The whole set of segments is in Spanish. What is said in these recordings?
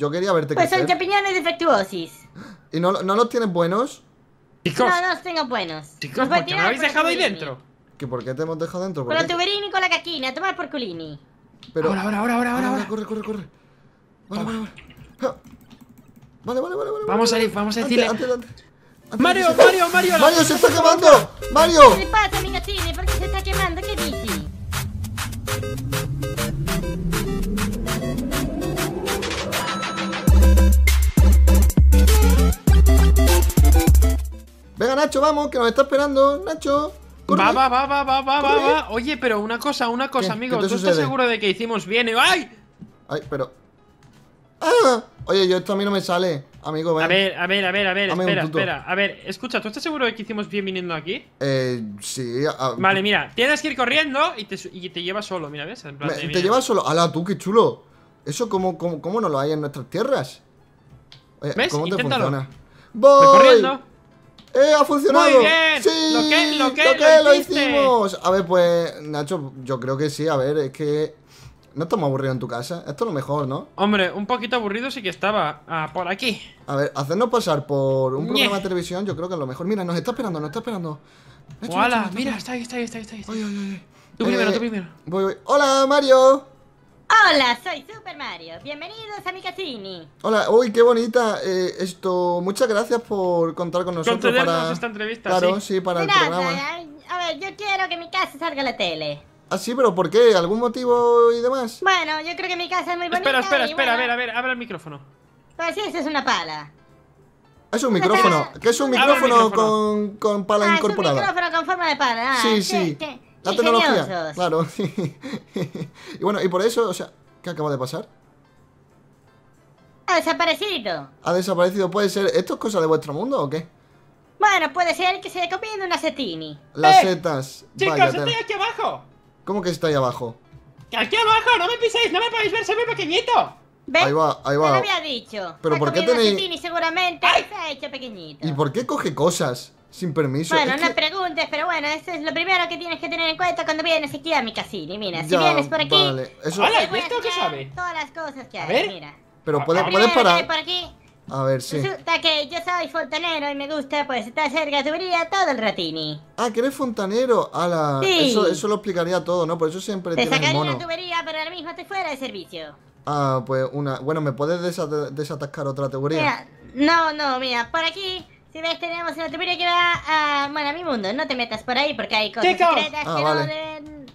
Yo quería verte Pues son champiñones defectuosos. ¿Y no, no los tienes buenos? Chicos, No, no los tengo buenos. chicos, a ¿por qué me habéis dejado ahí dentro? ¿Que ¿Por qué te hemos dejado dentro? ¿Por Con la tuberini y con la caquina, a tomar por culini. Pero... Ahora, ahora, ahora, ahora, Ahora, ahora. corre, corre, corre. Vale, vale, vale. Vale, vale, vale, vale. Vamos a ir, vamos a decirle. antes, antes. Antes Mario, Mario, Mario. ¡Mario, se está quemando! ¡Mario! ¿Qué le pasa, amigacini? ¿Por qué se está quemando? ¿Qué dice? Venga, Nacho, vamos, que nos está esperando. Nacho. Va, va, va, va, va, va, va, va. Oye, pero una cosa, una ¿Qué? cosa, amigo. ¿Qué te ¿Tú estás seguro de que hicimos bien? ¡Ay! Ay, pero... ¡Ah! Oye, yo esto a mí no me sale. Amigo, ven. A ver, a ver, a ver, a ver, Dame espera, espera. A ver, escucha, ¿tú estás seguro de que hicimos bien viniendo aquí? Eh, sí. a- Vale, mira, tienes que ir corriendo y te, y te llevas solo, mira, ¿ves? En plan me- te mira. llevas solo. ¡Hala, tú, qué chulo! Eso, ¿cómo, cómo, cómo no lo hay en nuestras tierras? Oye, ¿Ves? ¿Cómo te Inténtalo. funciona? Voy ¡Voy! corriendo. ¡Eh, ha funcionado! Muy bien. ¡Sí! Lo que- lo que lo lo hiciste. hicimos! A ver, pues, Nacho, yo creo que sí. A ver, es que... No estamos aburridos en tu casa. Esto es lo mejor, ¿no? Hombre, un poquito aburrido sí que estaba. Ah, por aquí. A ver, hacernos pasar por un programa de televisión, yo creo que es lo mejor. Mira, nos está esperando, nos está esperando. ¡Hola! Mira, está ahí, está ahí, está ahí. Está ahí. Tú primero, Eh, tú primero. Voy, voy. ¡Hola, Mario! Hola, soy Super Mario. Bienvenidos a mi casini. Hola, uy, qué bonita. Eh, esto, muchas gracias por contar con nosotros Concedernos para. esta entrevista, Claro, sí. sí, para el nada, programa. ay, A ver, yo quiero que mi casa salga a la tele. Ah, sí, pero ¿por qué? ¿Algún motivo y demás? Bueno, yo creo que mi casa es muy bonita. Espera, espera, y espera, a ver, a ver, abre el micrófono. Pues sí, eso es una pala. Es un micrófono. ¿Qué es un micrófono, micrófono. con, con pala ah, incorporada? es un micrófono con forma de pala. Ah, sí, qué- sí. Qué La tecnología. Claro. y bueno, y por eso, o sea, ¿qué acaba de pasar? Ha desaparecido. ¿Ha desaparecido? ¿Puede ser? ¿Esto es cosa de vuestro mundo o qué? Bueno, puede ser que se haya comido una setini. Las ¡Eh! setas. Chicos, Vaya, estoy aquí abajo. ¿Cómo que está ahí abajo? Aquí abajo, no me piséis, no me podéis ver, soy muy pequeñito. ¿Ves? Ahí va, ahí Te lo va. había dicho. Pero Ha ¿por qué tenéis- setini seguramente y se ha hecho pequeñito. ¿Y por qué coge cosas sin permiso? Bueno, Es no que- preguntes, pero bueno, eso es lo primero que tienes que tener en cuenta cuando vienes aquí a mi casini. Mira, si Ya, vienes por aquí, Vale, eso... Hola. te ¿y esto qué sabe? Todas las cosas que A hay, ver. mira. Pero Ah, puedes, hay parar. por aquí, A ver, sí. resulta que yo soy fontanero y me gusta pues estar cerca de tubería todo el ratini. Ah, que eres fontanero. Ala, Sí. eso, eso lo explicaría todo, ¿no? Por eso siempre Te tienes el mono. una tubería, pero ahora mismo estoy fuera de servicio. Ah, pues una. Bueno, ¿me puedes desa- desatascar otra teoría? Mira, no, no, mira, por aquí, si ves, tenemos una tubería que va a, bueno, a mi mundo. No te metas por ahí porque hay cosas Chicos. secretas Ah, que vale. no deben...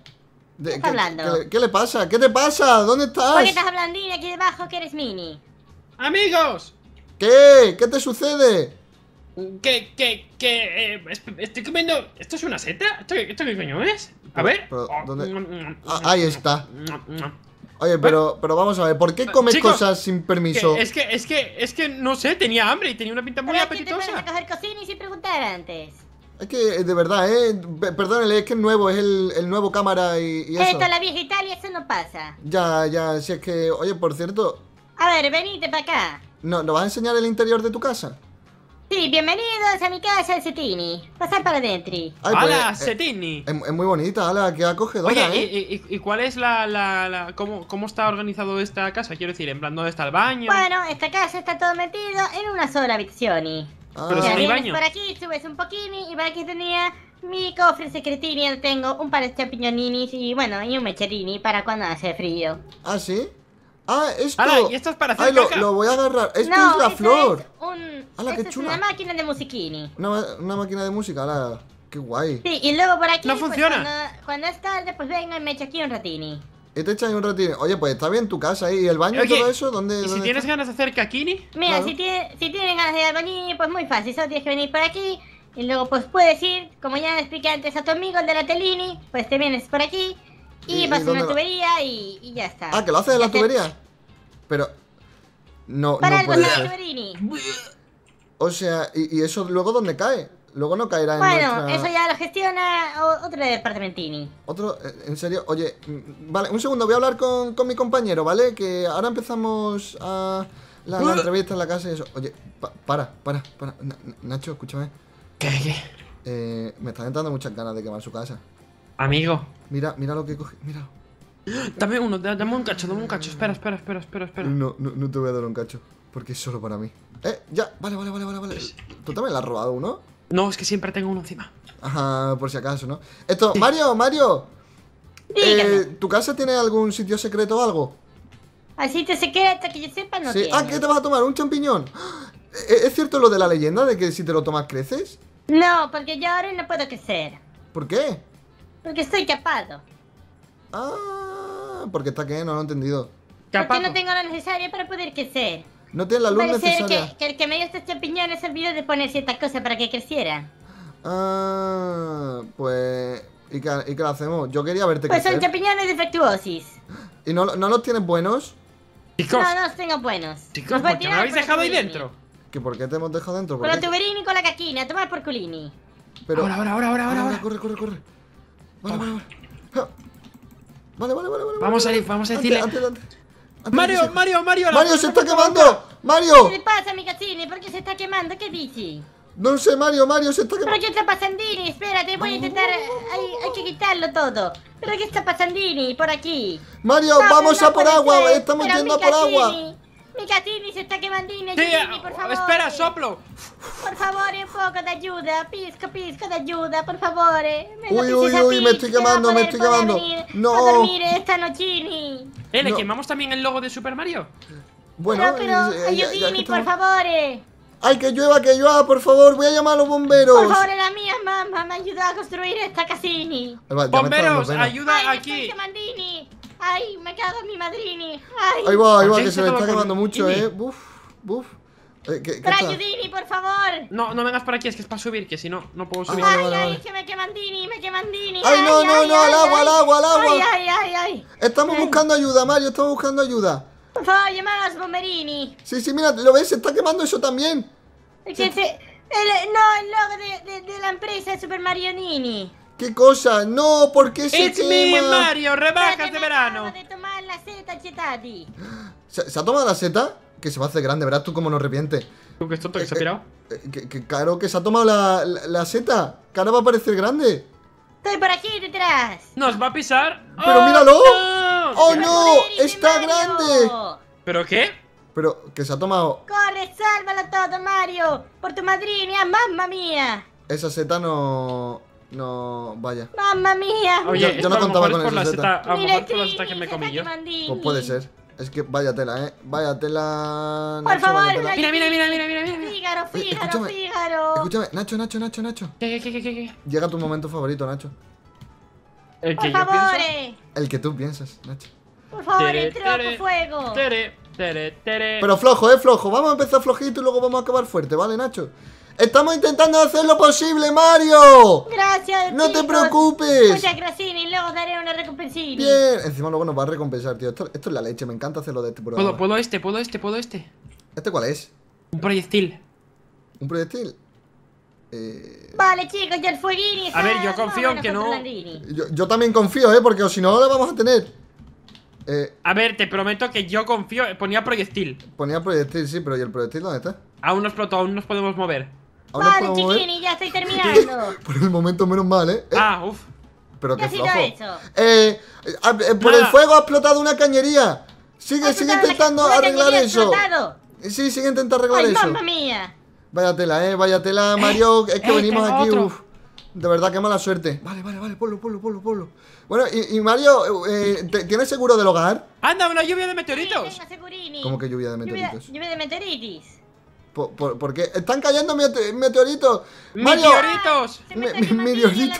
De- está hablando? ¿qué, qué le pasa? ¿Qué te pasa? ¿Dónde ¿Por qué estás? estás hablando aquí debajo que eres mini? Amigos, ¿Qué? ¿Qué te sucede? que, que, que, eh, es- estoy comiendo... ¿Esto es una seta? ¿Esto, esto qué coño es? A ver. Pero, ¿dónde? Ah, ahí está. Oye, pero, pero vamos a ver, ¿por qué comes Chicos, cosas sin permiso? Que es que, es que, es que, no sé, tenía hambre y tenía una pinta muy Pero aquí te puedes apetitosa. recoger cocina y sin preguntar antes. Es que, de verdad, ¿eh? Pe- Perdónele, es que es nuevo, es el, el nuevo cámara y, y eso. Esto la vieja Italia, eso no pasa. Ya, ya, si es que... Oye, por cierto, A ver, venite para acá. ¿no, ¿nos vas a enseñar el interior de tu casa? Sí, bienvenidos a mi casa, el Cetini. Pasad para adentro. Ay, ¡Hala, pues, eh, Setini! es, es muy bonita, ala, qué acogedora, Oye, ¿eh? ¿y, y, y cuál es la, la, la cómo, cómo está organizado esta casa? Quiero decir, en plan, ¿dónde está el baño? Bueno, esta casa está todo metido en una sola habitación. Ah, pero si baño. por aquí, subes un poquini y por aquí tenía mi cofre secretini tengo un par de champiñoninis y bueno, y un mecherini para cuando hace frío. ¿Ah, sí? Ah, esto... ¡Hala, y esto es para hacer Ay, lo, lo voy a agarrar. Esto no, es la flor. Es un, ¡Hala, qué esto es chula! una máquina de musiquini. Una, una máquina de música, ala, qué guay. Sí, y luego por aquí, No pues, funciona. cuando, cuando es tarde, pues vengo y me echo aquí un ratini. Y te echan un ratito. Oye, pues está bien tu casa, ¿eh? ¿Y el baño y todo eso? ¿Dónde, ¿Y si dónde tienes está? ganas de hacer kakini? Mira, Claro. si, tiene, si tienen ganas de ir al baño, pues muy fácil, solo tienes que venir por aquí. Y luego pues puedes ir, como ya le expliqué antes a tu amigo, el de la Telini, pues te vienes por aquí ¿Y- y, y vas a dónde una va? tubería y, y ya está. Ah, ¿que lo haces en la tubería? Pero... No, Para no el puede de ser. tuberini. O sea, ¿y, y eso luego dónde cae? Luego no caerá en Bueno, nuestra... eso ya lo gestiona otro departamentini. Otro, eh, en serio, oye, mm, vale, un segundo, voy a hablar con, con mi compañero, ¿vale? Que ahora empezamos a la, la entrevista en la casa y eso. Oye, pa- para, para, para. Na- Na- Nacho, escúchame. ¿Qué, qué? Eh, me están entrando muchas ganas de quemar su casa. Amigo, Mira, mira lo que coge, mira. Dame uno, da- dame un cacho, dame un cacho. Espera, espera, espera, espera, espera. No, no, no te voy a dar un cacho. Porque es solo para mí. Eh, ya, vale, vale, vale, vale, vale. ¿Tú también le has robado uno? No, es que siempre tengo uno encima. Ajá, por si acaso, ¿no? Esto, Mario, Mario. Eh, ¿Tu casa tiene algún sitio secreto o algo? Así te secreto que yo sepa no sí. tiene. Ah, ¿qué te vas a tomar? ¿Un champiñón? ¿E- ¿Es cierto lo de la leyenda de que si te lo tomas creces? No, porque yo ahora no puedo crecer. ¿Por qué? Porque estoy capado. Ah, porque está que no lo he entendido. Porque Capaco. no tengo lo necesario para poder crecer. No tiene la luz Parece ser necesaria. que, que el que me dio estos champiñones se olvidó de poner ciertas cosas para que creciera. Ah, pues. ¿Y qué, y qué lo hacemos? Yo quería verte Pues son crecer. champiñones defectuosis. ¿Y no, no los tienes buenos? Chicos, No, no los tengo buenos. chicos, ¿por qué me habéis dejado ahí dentro? ¿Que ¿Por qué te hemos dejado dentro? Con ¿Por la tuberini y con la caquina, tomar por culini. Pero... Ahora, ahora, ahora, ahora, ahora, ahora. corre, corre, corre. Vale, vale, vale. Vale, vale, vale, vale. Vamos a ir, vamos a decirle. antes, antes. Antes Mario, se- Mario, Mario. ¡Mario, se está quemando! ¿Qué ¡Mario! le pasa a mi casini? ¿Por qué se está quemando? ¿Qué dice? No sé, Mario, Mario, se está ¿Pero quemando. qué está pasandini? Espérate, voy a intentar... Hay, hay que quitarlo todo. ¿Pero qué está pasandini? Por aquí. Mario, No, vamos no a por agua, ser. estamos Pero yendo a por agua. Mi Cassini se está quemandini, Sí, por ah, favor. espera, soplo. Por favor, un poco de ayuda. Pisco, pisco de ayuda, por favor. Lo Uy, uy, uy, me estoy quemando, me estoy quemando. No. A dormir esta nochini. Eh, ¿le No. quemamos también el logo de Super Mario? Bueno, pero, pero, eh, ya- ya que ayudini, por favor. ¡Ay, que llueva, que llueva, por favor! Voy a llamar a los bomberos. Por favor, la mía mamá me ayudó a construir esta casini. Va, Bomberos, ayuda Ay, aquí. quemandini. Ay, me cago en mi madrini. Ay. Ahí va, ahí va, ¿Por qué que se me está quemando mucho, eh. Buf, buf. Eh, ¿qué, qué está? ayudini, por favor. No, no vengas por aquí, es que es para subir, que si no, no puedo subir. vale, Ay, vale, ay, vale. que me quemandini, me quemandini. Ay, no, no, no, al agua, al agua, al agua. Ay, ay, ay, ay. Estamos Ay. buscando ayuda, Mario, estamos buscando ayuda. Por favor, llamar a los bomberini. Sí, sí, mira, ¿lo ves? Se está quemando eso también. Es que se- el- no, el logo de, de, de la empresa de Super Marionini. ¿Qué cosa? No, ¿por qué se It's me, quema? Mario, rebajas de me verano. de tomar la seta chetati. ¿Se, se ha tomado la seta? Que se va a hacer grande, verás tú cómo nos arrepiente. ¿Tú qué es tonto que se ha pirado? Eh, que, que claro que se ha tomado la, la, la seta. Que ahora va a parecer grande. Estoy por aquí detrás. ¿Nos va a pisar? Pero ¡Oh, míralo. no! ¡Oh, ¡Corre, no! Mario! ¡Está grande! ¿Pero qué? Pero que se ha tomado... ¡Corre, sálvalo todo, Mario! ¡Por tu madrina, mamma mía! Esa seta no... No... Vaya. ¡Mamma mía! Oye, Yo- yo no contaba con esa la seta. A lo mejor por la seta que me comí yo. Pues puede ser. Es que vaya tela, ¿eh? Vaya tela... Por Nacho, favor, vaya tela. Mira, mira, mira, mira, mira, mira. Fígaro, Oye, Fígaro, escúchame. Fígaro. Escúchame, Nacho, Nacho, Nacho, Nacho. ¿Qué, qué, qué, qué, qué? Llega tu momento favorito, Nacho. El Por que yo favor, pienso. eh. El que tú piensas, Nacho. Por favor, Tere, el tropo tere, fuego. Tere, tere, tere. Pero flojo, ¿eh? Flojo. Vamos a empezar flojito y luego vamos a acabar fuerte, ¿vale, Nacho? Estamos intentando hacer lo posible, Mario. Gracias, No te preocupes. Muchas gracias os daré una recompensina. Bien. Encima luego nos va a recompensar, tío. Esto, esto es la leche. Me encanta hacerlo de este Puedo, programa. puedo este, puedo este, puedo este. ¿Este cuál es? Un proyectil. ¿Un proyectil? Eh... Vale, chicos, ya el fueguini A ver, yo confío en que no-. Yo, yo también confío, ¿eh? Porque si no, la vamos a tener. Eh, A ver, te prometo que yo confío. Ponía proyectil. ponía proyectil, sí, pero ¿y el proyectil dónde está? Aún no explotó, aún nos podemos mover. ¿Aún no Vale, podemos mover? chiquini, ya estoy terminando. Por el momento, menos mal, ¿eh? Eh, Ah, uff. Pero ¿qué qué ha sido flojo. eso? Eh, eh, ah, eh, por el Nada. fuego ha explotado una cañería. Sigue, sigue intentando arreglar eso. explotado. Sí, sigue intentando arreglar ¡Ay, eso. mamma mía! Vaya tela, eh, vaya tela, Mario. Es que eh, venimos aquí, uff. De verdad, qué mala suerte. Vale, vale, vale, ponlo, ponlo, ponlo, ponlo. Bueno, y, y Mario, eh, ¿te- ¿tienes seguro del hogar? ¡Anda, una lluvia de Sí, meteoritos! tengo segurini. ¿Cómo que lluvia de meteoritos? lluvia de meteoritis. ¿Por, por, por qué? ¡Están cayendo mete- meteoritos! ¡Mario! ¡Meteoritos! Se me Me- está me- quemando meteoritos.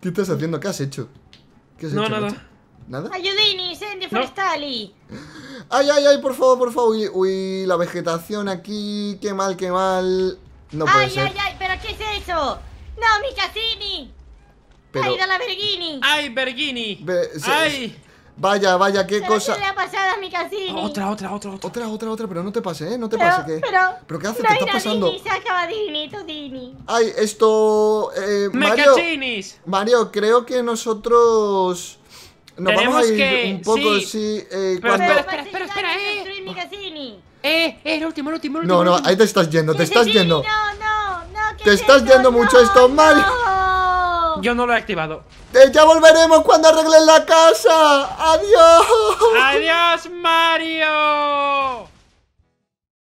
¿Qué estás haciendo? ¿Qué has hecho? ¿Qué has No, hecho, nada. Nacho? ¿Nada? Ayudini, incendio No. forestali. Ay, ay, ay, por favor, por favor. Uy, uy, la vegetación aquí, qué mal, qué mal. No puede ay, ser. ay, ay, pero ¿qué es eso? No, mi Cassini. Pero, Ay, da la Berghini. ¡Ay, Bergini! ¡Ay! Vaya, vaya, qué ¿Pero cosa. ¿Qué le ha pasado a mi Cassini? Otra, otra, otra, otra. Otra, otra, otra, pero no te pase, ¿eh? No te Pero, pase, ¿qué? pero, ¿Pero qué haces? no ¿Te estás pasando? nadini, se acaba Dini, tu Dini. Ay, esto. Eh, Mario. Mario, creo que nosotros. Nos vamos a Tenemos ir que- un poco, sí. sí. eh, Pero cuando- espera, Pero espera, espera, eh. construir mi Cassini. ¡Eh! ¡Eh! El último, el último, el último! No, no, ahí te estás yendo, te estás yendo. No, no, no. ¿qué Te es estás yendo mucho esto, Mario. Yo no lo he activado. Eh, ya volveremos cuando arreglen la casa. Adiós. ¡Adiós, Mario!